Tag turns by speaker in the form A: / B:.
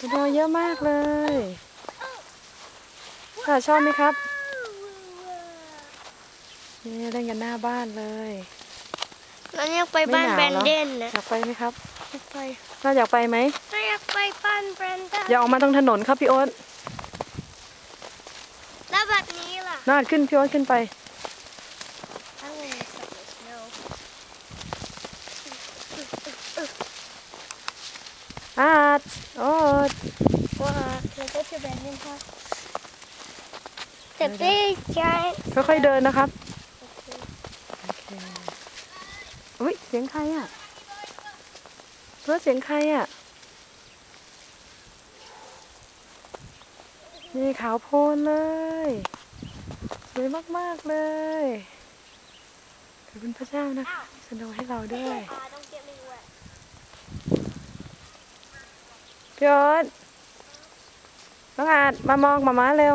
A: สโนว์เยอะมากเลยค่ะชอบไหมครับ นี่เล่นกันหน้าบ้านเลย
B: น้องอยากไปบ้าน
A: ไม่
B: แบ
A: ห
B: ร
A: นานวเหรอ
B: เดนนะ
A: อยากไปไหมครับ
B: อยากไป
A: น่าอยากไปไหม
B: น้องอยากไปบ้านแบรนเดน
A: อย่าออกมาตรงถนนครับพี่โอ๊ต
B: แล้วแบบนี้ล่ะ
A: น่าขึ้นพี่โอ๊ตขึ้นไป อาดโอ๊ต
B: ว่าเราก็จะแบรนเดนค่ะ The big giant
A: ค่อยๆเดินนะครับโอเคอุ้ยเสียงใครอะรถเสียงใครอะ นี่ขาวโพลนเลยสวยมากๆเลยขอบคุณพระเจ้านะคะสโนว์ให้เราด้วย พี่โอ๊ตน้องอาจมามองมาม้าเร็ว